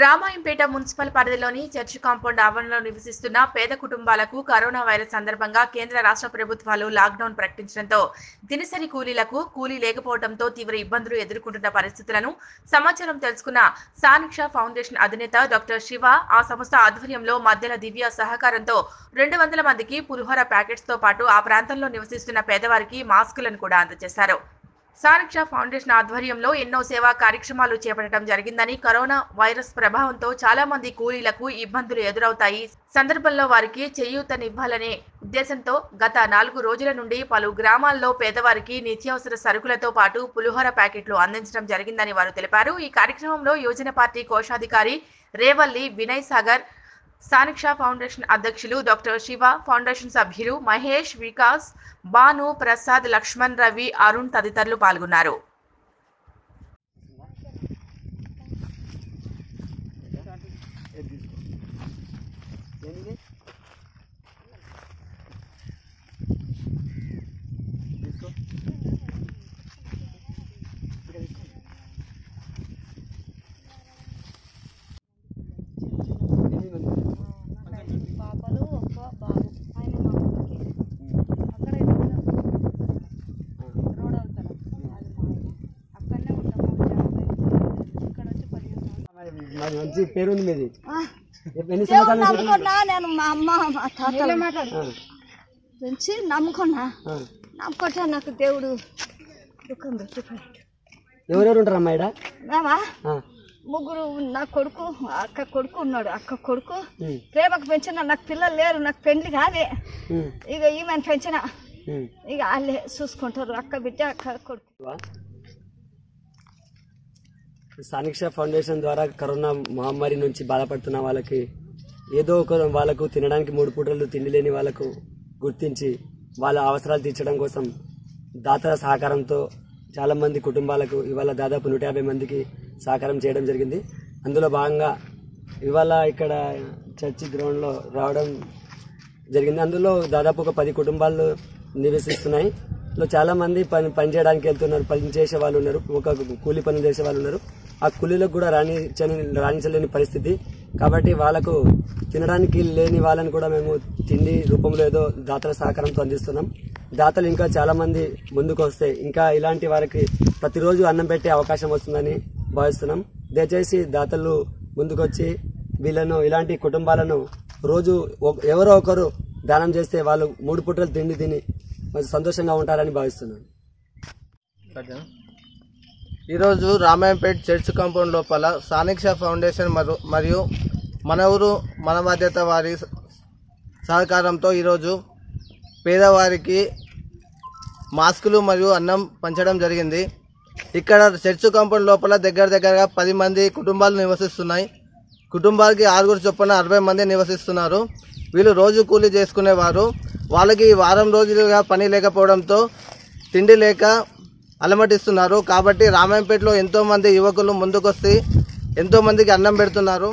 Ramayampet municipal పరిధిలోని church compound ఆవరణలో నివసిస్తున్న పేద కుటుంబాలకు కరోనా వైరస్ సందర్భంగా కేంద్ర రాష్ట్ర ప్రభుత్వాలు లాక్డౌన్ ప్రకటించడంతో దినసరి కూలీలకు కూలీ లేకపోవడంతో తీవ్ర ఇబ్బందులు ఎదుర్కొంటున్న పరిస్థితులను సమాచారం తెలుసుకున్న సానిక్ష ఫౌండేషన్ అధినేత డాక్టర్ శివ ఆ సంస్థ ఆధ్వర్యంలో మధ్యల దివ్య సహకారంతో రెండు వందల మందికి పులిహోర ప్యాకెట్స్తో పాటు ఆ ప్రాంతంలో నివసిస్తున్న పేదవారికి మాస్కులను కూడా అందజేశారు. సారక్ష ఫౌండేషన్ ఆధ్వర్యంలో ఎన్నో సేవా కార్యక్రమాలు చేపట్టడం జరిగిందని కరోనా వైరస్ ప్రభావంతో చాలా మంది కూలీలకు ఇబ్బందులు ఎదురవుతాయి. సందర్భంలో వారికి చేయూతనివ్వాలనే ఉద్దేశంతో గత నాలుగు రోజుల నుండి పలు గ్రామాల్లో పేదవారికి నిత్యావసర సరుకులతో పాటు పులిహోర ప్యాకెట్లు అందించడం జరిగిందని వారు తెలిపారు. ఈ కార్యక్రమంలో యోజన పార్టీ కోశాధికారి రేవల్లి వినయ్ సాగర్ సానిక్ష ఫౌండేషన్ అధ్యక్షులు డాక్టర్ శివ ఫౌండేషన్ సభ్యులు మహేష్ వికాస్ బాను ప్రసాద్ లక్ష్మణ్ రవి అరుణ్ తదితరులు పాల్గొన్నారు. పాపలు మంచి పేరుంది మీది. ఎన్ని సంవత్సరాల నమ్ముకున్నా నేను మా అమ్మ మా తాత. ఆ, నుంచి నమ్ముకున్నా. నమ్ముకుంటే నాకు దేవుడు దుఃఖం పెట్టిపోయాడు ఎవరెవరు ఉంటారు అమ్మా మేమా ముగ్గురు నా కొడుకు అక్క కొడుకు ఉన్నాడు అక్క కొడుకు. ప్రేమకు పెంచిన నాకు పిల్లలు లేరు నాకు పెండ్లి కాదే. ఇక ఈమెను పెంచిన. ఇక వాళ్ళే చూసుకుంటారు అక్క బిడ్డ అక్క కొడుకు. సానిక్ష ఫౌండేషన్ ద్వారా కరోనా మహమ్మారి నుంచి బాధపడుతున్న వాళ్ళకి ఏదో ఒక వాళ్ళకు తినడానికి మూడు పూటలు తిండి లేని వాళ్ళకు గుర్తించి వాళ్ళ అవసరాలు తీర్చడం కోసం దాతల సహకారంతో చాలా మంది కుటుంబాలకు ఇవాళ దాదాపు నూట యాభై మందికి సహకారం చేయడం జరిగింది. అందులో భాగంగా ఇవాళ ఇక్కడ చర్చి గ్రౌండ్లో రావడం జరిగింది. అందులో దాదాపు ఒక పది కుటుంబాలు నివసిస్తున్నాయి. చాలా మంది పని పని చేయడానికి వెళ్తున్నారు. పని చేసే వాళ్ళు ఉన్నారు. ఒక కూలి పనులు చేసే వాళ్ళు ఉన్నారు. ఆ కూలీలకు కూడా రాణించని రాణించలేని పరిస్థితి. కాబట్టి వాళ్ళకు తినడానికి లేని వాళ్ళని కూడా మేము తిండి రూపంలో ఏదో దాతల సహకారంతో అందిస్తున్నాం. దాతలు ఇంకా చాలా మంది ముందుకు వస్తే ఇంకా ఇలాంటి వారికి ప్రతిరోజు అన్నం పెట్టే అవకాశం వస్తుందని భావిస్తున్నాం. దయచేసి దాతలు ముందుకొచ్చి వీళ్ళను ఇలాంటి కుటుంబాలను రోజు ఒ- ఎవరో ఒకరు దానం చేస్తే వాళ్ళు మూడు పూటలు తిండి తిని సంతోషంగా ఉంటారని భావిస్తున్నాను ఈరోజు రామాయంపేట్ చర్చ్ కాంపౌండ్ లోపల సానిక్ష ఫౌండేషన్ మరియు మన ఊరు మన బాధ్యత వారి సహకారంతో ఈరోజు పేదవారికి మాస్కులు మరియు అన్నం పంచడం జరిగింది. ఇక్కడ చర్చ్ కాంపౌండ్ లోపల దగ్గర దగ్గరగా పది మంది కుటుంబాలు నివసిస్తున్నాయి. కుటుంబాలకి ఆరుగురు చొప్పున అరవై మంది నివసిస్తున్నారు. వీళ్ళు రోజు కూలీ చేసుకునేవారు. వాళ్ళకి ఈ వారం రోజులుగా పని లేకపోవడంతో తిండి లేక అలమటిస్తున్నారు. కాబట్టి రామాయంపేటలో ఎంతోమంది యువకులు ముందుకొస్తే ఎంతోమందికి అన్నం పెడుతున్నారు.